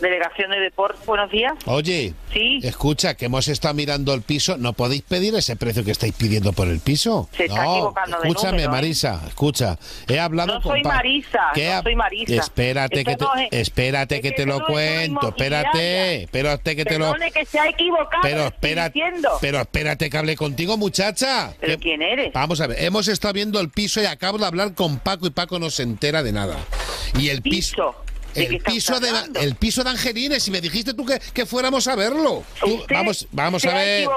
Delegación de Deportes, buenos días. Oye, Sí. escucha, que hemos estado mirando el piso. ¿No podéis pedir ese precio que estáis pidiendo por el piso? Se está no, equivocando de escúchame, ¿eh? Marisa, escucha. He hablado No con soy Marisa, ¿Qué no soy Marisa. Espérate que te, Esto no es- espérate es que que te lo cuento. Espérate, espérate que te lo. Que se ha equivocado. Pero espérate, pero espérate que hable contigo, muchacha. ¿Pero Que- quién eres? Vamos a ver, hemos estado viendo el piso y acabo de hablar con Paco y Paco no se entera de nada. Y el piso. ¿Piso? ¿De qué El piso, de, el piso de Angelines, y me dijiste tú que, que fuéramos a verlo. Tú- vamos vamos a ver.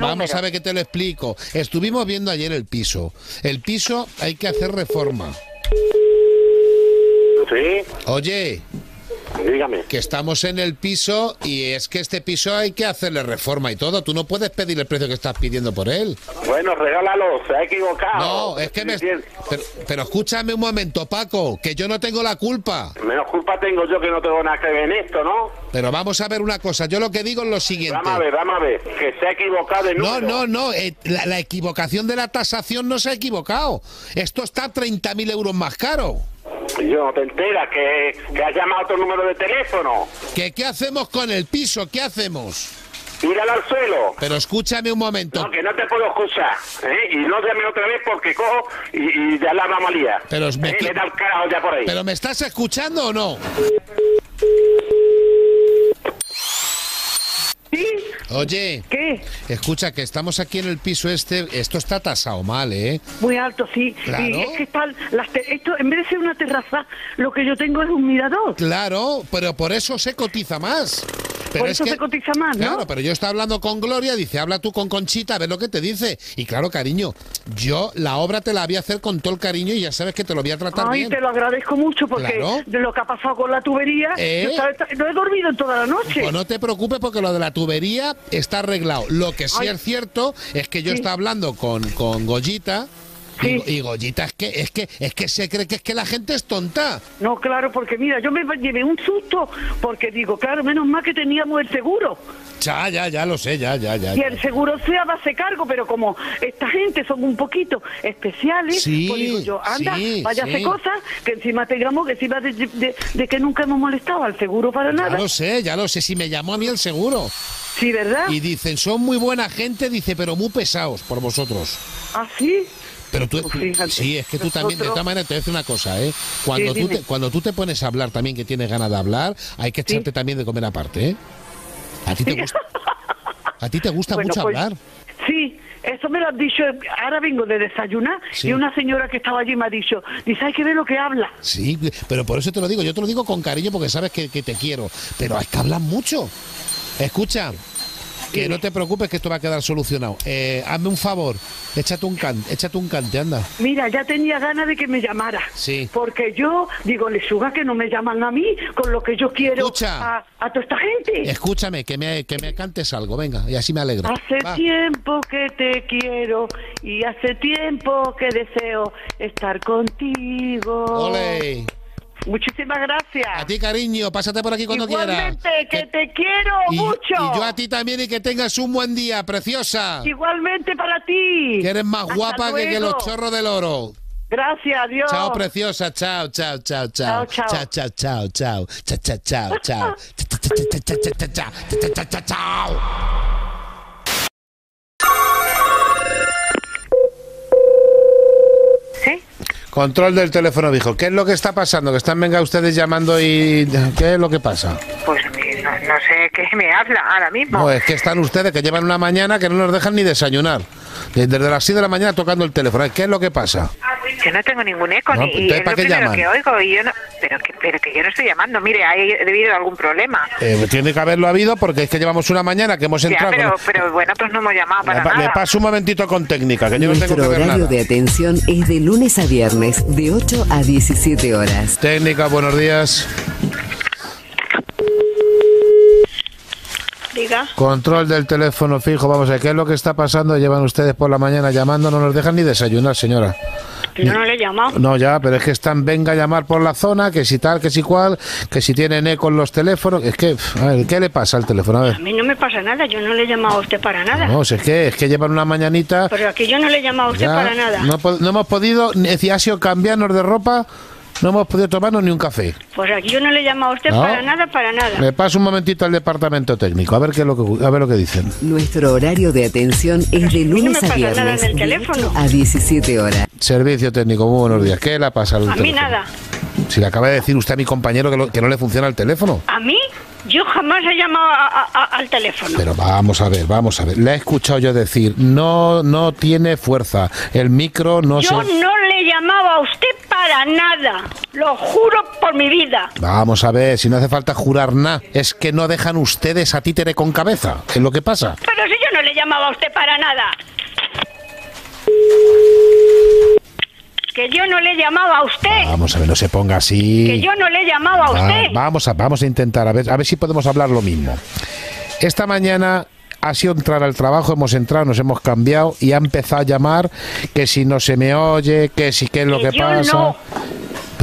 Vamos a ver que te lo explico. Estuvimos viendo ayer el piso. El piso hay que hacer reforma. Sí, Oye, dígame. que estamos en el piso y es que este piso hay que hacerle reforma y todo. Tú no puedes pedir el precio que estás pidiendo por él. Bueno, regálalo, se ha equivocado. No, es que me... Pero, pero escúchame un momento, Paco, que yo no tengo la culpa. Menos culpa tengo yo que no tengo nada que ver en esto, ¿no? Pero vamos a ver una cosa. Yo lo que digo es lo siguiente. Vamos a ver, vamos a ver. Que se ha equivocado No, número. no, no. eh, la, la equivocación de la tasación no se ha equivocado. Esto está 30.000 euros más caro. Yo no te enteras que, que has llamado a otro número de teléfono. ¿Qué, ¿Qué hacemos con el piso? ¿Qué hacemos? Tíralo al suelo. Pero escúchame un momento. No, que no te puedo escuchar. ¿eh? Y no llame otra vez porque cojo y, y ya la vamos a liar. Pero me ¿Eh? qui- Le da el carajo ya por ahí. ¿Pero me estás escuchando o no? ¿Sí? Oye, ¿Qué? escucha, que estamos aquí en el piso este. Esto está tasado mal, ¿eh? Muy alto, sí. Claro. Y es que están las te- esto, en vez de ser una terraza, lo que yo tengo es un mirador. Claro, pero por eso se cotiza más. Pero Por es eso que- se cotiza más, ¿no? Claro, pero yo estaba hablando con Gloria, dice, habla tú con Conchita, a ver lo que te dice. Y claro, cariño, yo la obra te la voy a hacer con todo el cariño y ya sabes que te lo voy a tratar Ay, bien. te lo agradezco mucho porque Claro. de lo que ha pasado con la tubería, ¿Eh? yo estaba- no he dormido en toda la noche. Pues no te preocupes porque lo de la tubería está arreglado. Lo que sí Ay. es cierto es que yo Sí. estaba hablando con, con Goyita Sí. y, y Goyita es que, es que es que se cree que es que la gente es tonta. No, claro, porque mira, yo me llevé un susto porque digo, claro, menos mal que teníamos el seguro. Ya, ya, ya lo sé, ya, ya, ya. Y el seguro se hace cargo, pero como esta gente son un poquito especiales, Sí, pues digo yo, anda, sí, sí. cosas que encima tengamos que encima de, de- de que nunca hemos molestado al seguro para Ya nada. lo sé, ya lo sé. Si me llamó a mí el seguro. Sí, ¿verdad? Y dicen, son muy buena gente, dice, pero muy pesados por vosotros. ¿Ah, sí? Pero tú, Pues fíjate, sí, es que tú también, de todas maneras, te voy a decir una cosa, ¿eh? Cuando, Sí, tú te, cuando tú te pones a hablar también que tienes ganas de hablar, hay que echarte también de comer aparte, ¿eh? A ti te gusta, a ti te gusta Bueno, mucho pues, hablar. Sí, eso me lo han dicho. Ahora vengo de desayunar Sí. y una señora que estaba allí me ha dicho, dice, hay que ver lo que habla. Sí, pero por eso te lo digo, yo te lo digo con cariño porque sabes que, que te quiero, pero hay que hablar mucho. Escucha, que no te preocupes que esto va a quedar solucionado. Eh, hazme un favor, échate un can, échate un cante, anda. Mira, ya tenía ganas de que me llamara. Sí. Porque yo digo, le suga que no me llaman a mí con lo que yo quiero Escucha. a, a toda esta gente. Escúchame, que me, que me cantes algo, venga, y así me alegra. Hace Va. tiempo que te quiero y hace tiempo que deseo estar contigo. Ole. Muchísimas gracias. A ti, cariño, pásate por aquí cuando quieras. Igualmente, que, Que- te quiero y, mucho. y yo a ti también y que tengas un buen día, preciosa. Igualmente para ti. Que eres más Hasta guapa que, los chorros del oro. Gracias, adiós. Chao, preciosa. Chao, chao, chao, chao. Chao, chao. Chao, chao, chao, chao. Chao, chao, chao, chao. Chao, chao, chao, chao, chao, chao, chao, chao. ¿Sí? Control del teléfono dijo, ¿qué es lo que está pasando? Que están venga ustedes llamando y ¿qué es lo que pasa? Pues no, no sé qué me habla ahora mismo. No, es que están ustedes que llevan una mañana que no nos dejan ni desayunar. Desde las 6 de la mañana tocando el teléfono. ¿Qué es lo que pasa? Yo no tengo ningún eco, No, ni, y entonces, es ¿para lo primero llaman? que oigo, y yo no, pero, que, pero que yo no estoy llamando, mire, hay debido a algún problema. Eh, tiene que haberlo habido porque es que llevamos una mañana que hemos Ya, entrado. pero, con- pero bueno, pues no hemos llamado para le, nada. paso un momentito con técnica, que yo no tengo Nuestro que ver horario nada. de atención es de lunes a viernes, de 8 a 17 horas. Técnica, buenos días. Diga, Control del teléfono fijo, vamos a ver, ¿qué es lo que está pasando? Llevan ustedes por la mañana llamando, no nos dejan ni desayunar, señora. Yo no le he llamado. No, ya, pero es que están, venga a llamar por la zona, que si tal, que si cual, que si tienen eco en los teléfonos. Es que, a ver, ¿qué le pasa al teléfono? A A ver. mí no me pasa nada, yo no le he llamado a usted para nada. No, si es que, es que llevan una mañanita. Pero aquí yo no le he llamado a usted ya, para nada. No, hemos podido, ni si ha sido cambiarnos de ropa, No hemos podido tomarnos ni un café. Pues aquí yo no le llamo a usted No. para nada, para nada. Me paso un momentito al departamento técnico, a ver qué es lo que, a ver lo que dicen. Nuestro horario de atención es de no me lunes a pasa nada viernes en el teléfono. 8 a 17 horas. Servicio técnico, muy buenos días. ¿Qué le pasa al A mí teléfono? nada. Si le acaba de decir usted a mi compañero que, lo- que no le funciona el teléfono. A mí, yo jamás he llamado a- a- al teléfono. Pero vamos a ver, vamos a ver. Le he escuchado yo decir, no, no tiene fuerza. El micro no Yo se. no le llamaba a usted para nada. Lo juro por mi vida. Vamos a ver, si no hace falta jurar nada. Es que no dejan ustedes a títere con cabeza. Es lo que pasa. Pero si yo no le llamaba a usted para nada. Que yo no le llamaba a usted. Vamos a ver, no se ponga así. Que yo no le llamaba a Va- usted. vamos, a, vamos a intentar, a ver, a ver si podemos hablar lo mismo. Esta mañana ha sido entrar al trabajo, hemos entrado, nos hemos cambiado y ha empezado a llamar que si no se me oye, que si qué es lo Que que yo pasa. no.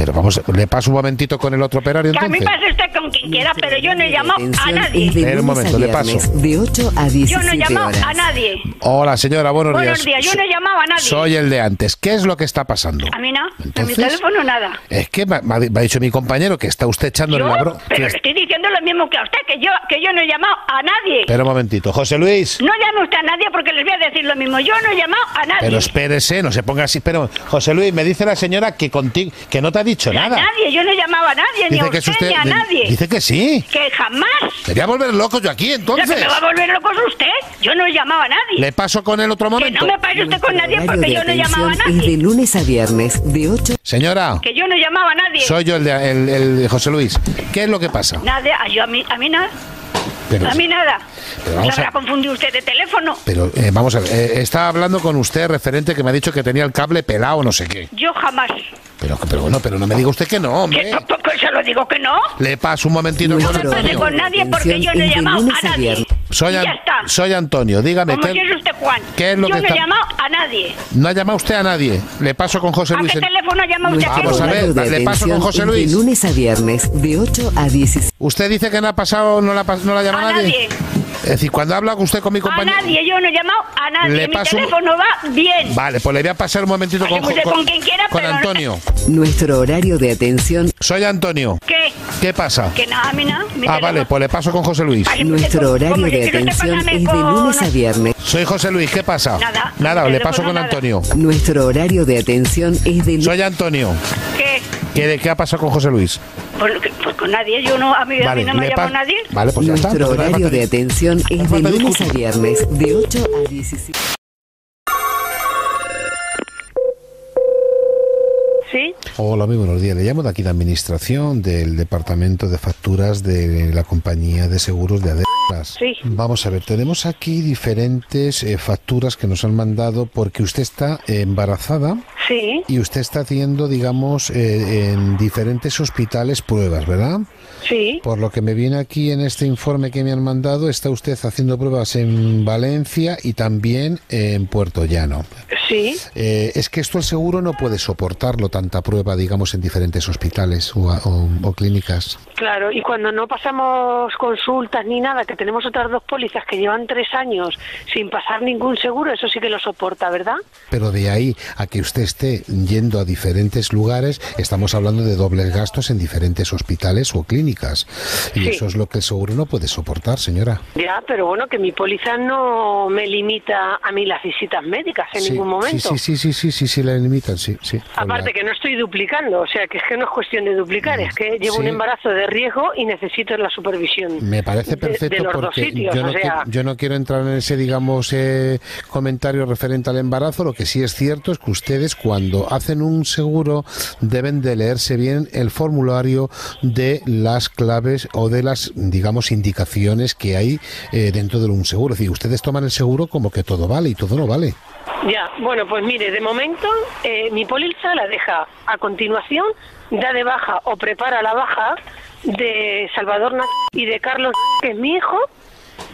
Pero vamos, le paso un momentito con el otro operario Que a mí entonces. pase usted con quien quiera, pero yo no he llamado a nadie. Espera un momento, a le paso. de 8 a Yo 17 no he llamado horas. a nadie. Hola señora, buenos, Buenos días, yo no he llamado a nadie. Soy el de antes. ¿Qué es lo que está pasando? A mí no. En mi Entonces- teléfono nada. Es que me, me ha, me ha dicho mi compañero que está usted echándole Yo, la broma. pero le estoy diciendo lo mismo que a usted, que yo, que yo no he llamado a nadie. Espera un momentito. José Luis. No llame usted a nadie porque les voy a decir lo mismo. Yo no he llamado a nadie. Pero espérese, no se ponga así. Pero, José Luis, me dice la señora que contigo, que no te ha dicho a nada. nadie, yo no he llamado a nadie, ni a Dice que usted, es usted. ni a di- nadie. Dice que sí. Que jamás. Me voy a volver loco yo aquí, Lo entonces. que me va a volver loco es usted. Yo no he llamado a nadie. Le paso con el otro que momento. no me pase usted con nadie porque yo no he llamado a es de nadie. lunes a viernes de 8 Señora, Que yo no he llamado a nadie. soy yo el de, el, el de José Luis. ¿Qué es lo que pasa? Nada, a, yo, a, mí, a mí nada. Pero, A mí nada. Pero vamos ¿Se habrá a- confundido usted de teléfono? pero, eh, vamos a ver. eh, estaba hablando con usted referente que me ha dicho que tenía el cable pelado, no sé qué. Yo jamás. Pero, pero bueno, pero no me diga usted que no, ¿Qué, hombre. por- se lo digo que no. Le paso un momentito con No me pase con nadie porque yo no he llamado a nadie. Soy, Y An- ya está. soy Antonio, dígame. ¿qué, es usted Juan. qué es lo yo que no está- he llamado a nadie. No ha llamado usted a nadie. Le paso con José ¿A Luis. qué en- teléfono llama usted? Vamos a ver, le paso con José Luis. de lunes a viernes de 8 a 17 Usted dice que no ha pasado, no la, no la llama A nadie. nadie. Es decir, cuando habla con usted con mi A compañero. nadie, yo no he llamado a nadie. Le Mi paso un- teléfono va bien. Vale, pues le voy a pasar un momentito con, usted Jo- con quien quiera, con pero no- Antonio. Nuestro horario de atención Soy Antonio. ¿Qué? ¿Qué pasa? Que nada, a mí nada. Ah, teléfono- vale, pues le paso con José Luis. Pues Nuestro horario de atención es de con- lunes a viernes. Soy José Luis, ¿qué pasa? Nada, Nada, le teléfono paso con nada. Antonio. Nuestro horario de atención es de lunes Soy Antonio. ¿Qué? ¿Qué, qué ha pasado con José Luis? Pues, pues con nadie. Yo no, a mí, a mí no me ha llamado nadie. Vale, pues ya está. Nuestro hace horario de atención es de lunes a viernes de 8 a 17 ¿Sí? Hola, muy buenos días. Le llamo de aquí de Administración del Departamento de Facturas de la compañía de seguros de Adelas. Sí. Vamos a ver, tenemos aquí diferentes eh, facturas que nos han mandado porque usted está embarazada Sí, y usted está haciendo, digamos, eh, en diferentes hospitales pruebas, ¿verdad? Sí. Por lo que me viene aquí en este informe que me han mandado, está usted haciendo pruebas en Valencia y también en Puerto Llano. Sí. Eh, es que esto el seguro no puede soportarlo, tanta prueba, digamos, en diferentes hospitales o, o- o clínicas. Claro, y cuando no pasamos consultas ni nada, que tenemos otras dos pólizas que llevan tres años sin pasar ningún seguro, eso sí que lo soporta, ¿verdad? Pero de ahí a que usted esté yendo a diferentes lugares, estamos hablando de dobles gastos en diferentes hospitales o clínicas. Y Sí. eso es lo que el seguro no puede soportar, señora. Ya, pero bueno, que mi póliza no me limita a mí las visitas médicas en Sí, ningún momento. Sí, sí, sí, sí, sí, sí, sí, la limitan, sí, sí. Aparte la- que no estoy duplicando, o sea, que es que no es cuestión de duplicar, es que llevo un embarazo de riesgo y necesito la supervisión. Me parece perfecto de, porque sitios, yo, no sea, quiero, yo no quiero entrar en ese, digamos, eh, comentario referente al embarazo. Lo que sí es cierto es que ustedes cuando hacen un seguro deben de leerse bien el formulario de las claves o de las, digamos, indicaciones que hay eh, dentro de un seguro. Es decir, ustedes toman el seguro como que todo vale y todo no vale. Ya, bueno, pues mire, de momento eh, mi póliza la deja a continuación, da de baja o prepara la baja de Salvador y de Carlos, que es mi hijo,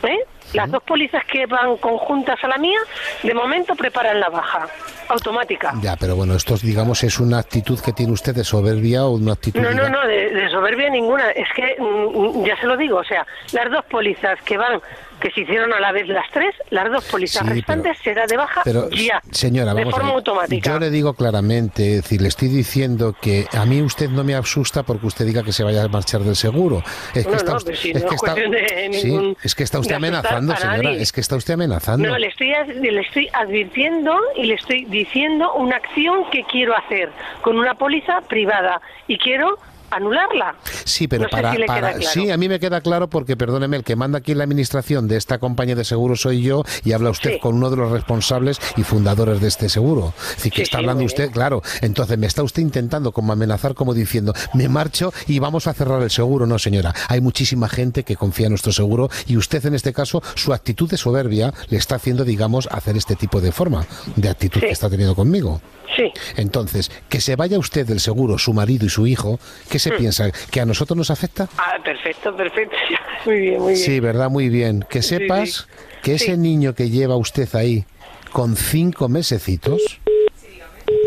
¿eh? Las dos pólizas que van conjuntas a la mía, de momento preparan la baja, automática. Ya, pero bueno, esto, digamos, es una actitud que tiene usted de soberbia o una actitud... No, no, no, de, de soberbia ninguna. Es que, mm, mm, ya se lo digo, o sea, las dos pólizas que van que se hicieron a la vez las tres, las dos pólizas Sí, restantes pero- será de baja Pero, ya, señora, de vamos a forma ver. automática. Yo le digo claramente, es decir, le estoy diciendo que a mí usted no me asusta porque usted diga que se vaya a marchar del seguro. Es que está no, usted, pero si es no que es está, cuestión de sí, ningún- es que está usted de asustar amenazando, señora. Es que está usted amenazando. No, le estoy, le estoy advirtiendo y le estoy diciendo una acción que quiero hacer con una póliza privada y quiero anularla. Sí, pero No para, si le para- queda claro. sí, a mí me queda claro porque perdóneme, el que manda aquí en la administración de esta compañía de seguros soy yo y habla usted Sí. con uno de los responsables y fundadores de este seguro. Decir, que Sí, está sí, hablando usted, bien. claro. Entonces me está usted intentando como amenazar como diciendo, "Me marcho y vamos a cerrar el seguro." No, señora. Hay muchísima gente que confía en nuestro seguro y usted en este caso su actitud de soberbia le está haciendo, digamos, hacer este tipo de forma de actitud que está teniendo conmigo. Sí. Entonces, que se vaya usted del seguro, su marido y su hijo, ¿qué Hmm. se piensa? ¿Que a nosotros nos afecta? Ah, perfecto, perfecto. Muy bien, muy bien. Sí, ¿verdad? Muy bien. Que Sí, sepas sí. que ese Sí. niño que lleva usted ahí con cinco mesecitos...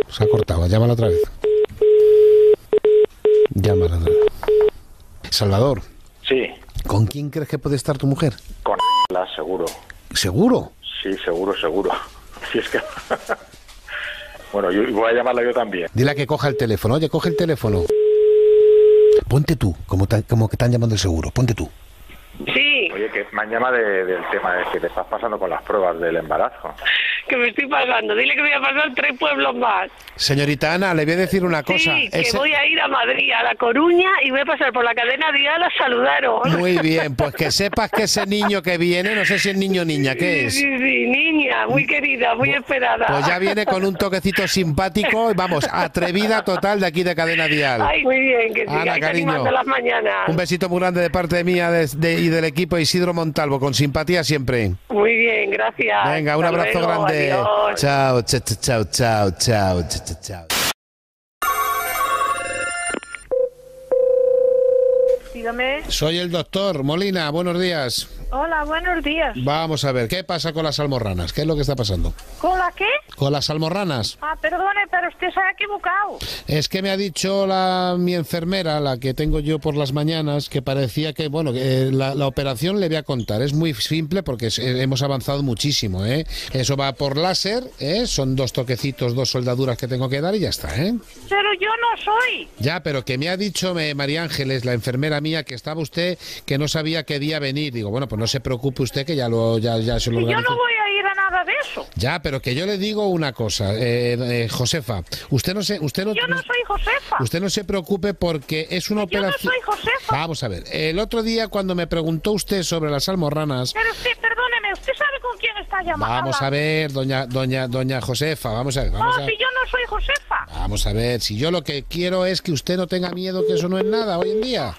Se ha cortado, llámala otra vez. Llámala otra vez. Salvador, Sí, ¿con quién crees que puede estar tu mujer? con la seguro. ¿Seguro? Sí, seguro, seguro. Si es que... bueno, yo voy a llamarla yo también. Dile a que coja el teléfono. Oye, coge el teléfono. Ponte tú, como, te- como que están llamando el seguro. Ponte tú. Sí, Oye, que me llama de- del tema de que te estás pasando con las pruebas del embarazo. Que me estoy pagando. Dile que voy a pasar tres pueblos más. Señorita Ana, le voy a decir una cosa. Sí, que Ese- voy a ir a Madrid, a La Coruña, y voy a pasar por la cadena Dial a saludaros. Muy bien, pues que sepas que ese niño que viene, no sé si es niño o niña, ¿qué es? Sí, sí, niña, muy querida, muy esperada. Pues ya viene con un toquecito simpático, y vamos, atrevida total de aquí de Cadena Dial. Ay, muy bien, que Ana, sigáis cariño. animando las mañanas. Un besito muy grande de parte mía de- de- y del equipo Isidro Montalvo, con simpatía siempre. Muy bien, gracias. Venga, un Hasta abrazo luego, grande. adiós. Chao, chao, chao, chao, chao, chao, chao, chao. Dígame. Soy el doctor Molina, buenos días. Hola, buenos días. Vamos a ver, ¿qué pasa con las almorranas? ¿Qué es lo que está pasando? ¿Con la qué? Con las almorranas. Ah, perdone, pero usted se ha equivocado. Es que me ha dicho la, mi enfermera, la que tengo yo por las mañanas, que parecía que, bueno, eh, la, la operación le voy a contar. Es muy simple porque es- eh, hemos avanzado muchísimo, ¿eh? Eso va por láser, ¿eh? Son dos toquecitos, dos soldaduras que tengo que dar y ya está, ¿eh? Pero yo no soy. Ya, pero que me ha dicho eh, María Ángeles, la enfermera mía, que estaba usted, que no sabía qué día venir. Digo, bueno, pues no se preocupe usted, que ya, lo, ya, ya se lo Y yo organizo. no voy a nada de eso. Ya, pero que yo le digo una cosa, eh, eh, Josefa, usted no se, usted no, Yo no soy Josefa. Usted no se preocupe porque es una Yo no operación. soy Josefa. Vamos a ver. El otro día cuando me preguntó usted sobre las almorranas, Pero usted, perdóneme, ¿usted sabe con quién está llamando? vamos a ver, doña, doña, doña Josefa, vamos a ver, vamos No, a si yo no soy Josefa. Vamos a ver, si yo lo que quiero es que usted no tenga miedo, que eso no es nada hoy en día.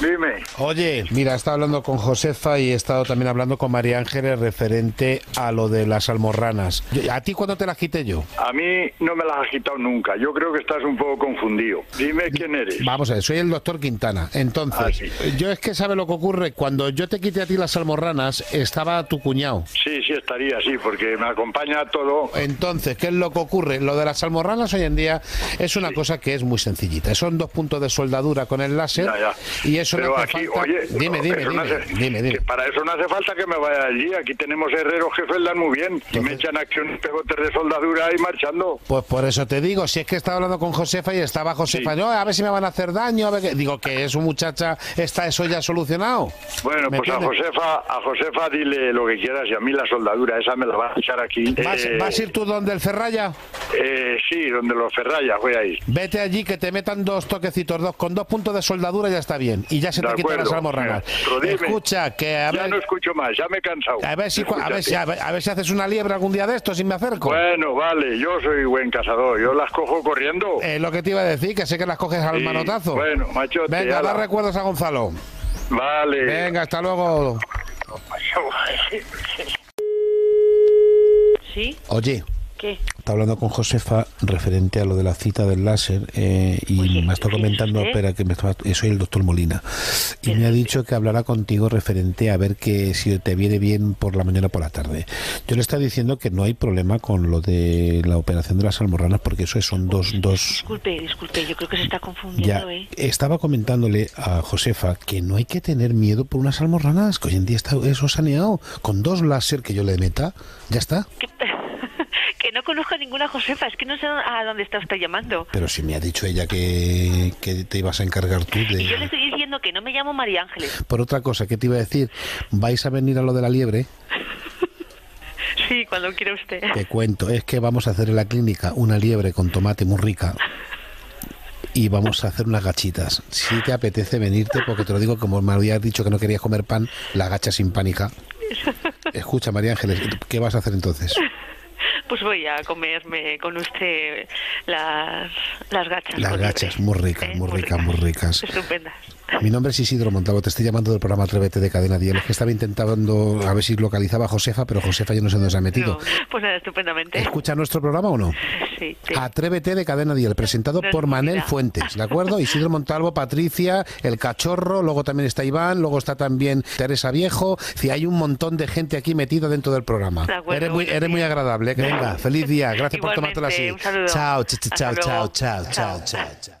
Dime. Oye, mira, he estado hablando con Josefa y he estado también hablando con María Ángeles referente a lo de las almorranas. ¿A ti cuándo te las quité yo? A mí no me las has quitado nunca. Yo creo que estás un poco confundido. Dime quién eres. Vamos a ver, soy el doctor Quintana. Entonces, Ah, sí. yo es que sabe lo que ocurre. Cuando yo te quité a ti las almorranas, estaba tu cuñado. Sí, sí estaría, sí, porque me acompaña todo. Entonces, ¿qué es lo que ocurre? Lo de las almorranas hoy en día es una cosa que es muy sencillita. Son dos puntos de soldadura con el láser Ya, ya. y eso Pero no hace aquí, falta... oye, dime, dime, no dime, hace- dime, dime. que para eso no hace falta que me vaya allí. Aquí tenemos herreros que feldan muy bien. Y me echan acciones, pegotes de soldadura y marchando. Pues por eso te digo, si es que estaba hablando con Josefa y estaba Josefa, Sí. no, a ver si me van a hacer daño, a ver qué-". digo que es un muchacha, está eso ya solucionado. Bueno, ¿Me pues a? Josefa, a Josefa dile lo que quieras y a mí la soldadura esa me la vas a echar aquí. ¿Vas, Eh, vas a ir tú donde el Ferraya? eh, sí, donde los ferrayas, voy a ir. Vete allí que te metan dos toquecitos, dos con dos puntos de soldadura ya está bien. Y ya se De te quitan las almorranas. Pero dime, Escucha, que a ya no escucho más, ya me he cansado. a ver si a ver si, a ver, a ver si haces una liebre algún día de estos y me acerco. Bueno, vale, yo soy buen cazador, yo las cojo corriendo. Es lo que te iba a decir, que sé que las coges al Sí, manotazo. Bueno, machote, Venga, da recuerdos a Gonzalo. Vale. Venga, hasta luego. ¿Sí? Oye, ¿Qué? Está hablando con Josefa referente a lo de la cita del láser eh, y Oye, me está ¿qué comentando, espera, que me estaba, eh, soy el doctor Molina, y me ha dicho que hablará contigo referente a ver que si te viene bien por la mañana o por la tarde. Yo le está diciendo que no hay problema con lo de la operación de las almorranas porque eso son dos, dos Disculpe, disculpe, yo creo que se está ya confundiendo, ¿eh? estaba comentándole a Josefa que no hay que tener miedo por unas almorranas, que hoy en día está eso saneado, con dos láser que yo le meta, ya está. Que, que no conozco a ninguna Josefa, es que no sé a dónde está usted llamando. Pero si me ha dicho ella que, que te ibas a encargar tú Y yo le de... estoy diciendo que no me llamo María Ángeles. Por otra cosa, ¿qué te iba a decir? ¿Vais a venir a lo de la liebre? Sí, cuando quiera usted. Te cuento, es que vamos a hacer en la clínica una liebre con tomate muy rica y vamos a hacer unas gachitas. Si te apetece venirte, porque te lo digo como me habías dicho que no querías comer pan, la gacha sin pánica. Escucha, María Ángeles, ¿qué vas a hacer entonces? Pues voy a comerme con usted las, las gachas. Las gachas, muy ricas, ¿Eh? muy ricas, muy ricas. Estupendas. Mi nombre es Isidro Montalvo, te estoy llamando del programa Atrévete de Cadena Dial. Es que estaba intentando a ver si localizaba a Josefa, pero Josefa ya no sé dónde se ha metido. No, pues nada, estupendamente. ¿Escucha nuestro programa o no? Sí, sí. Atrévete de Cadena Dial, presentado No es por Manel. Fuentes, ¿de acuerdo? Isidro Montalvo, Patricia, El Cachorro, luego también está Iván, luego está también Teresa Viejo. Si hay un montón de gente aquí metida dentro del programa. De acuerdo, eres muy, eres muy agradable. ¿eh? Venga, feliz día. Gracias por tomártelo así. Un saludo. Chao, chao, chao, chao, Chao. chao, chao.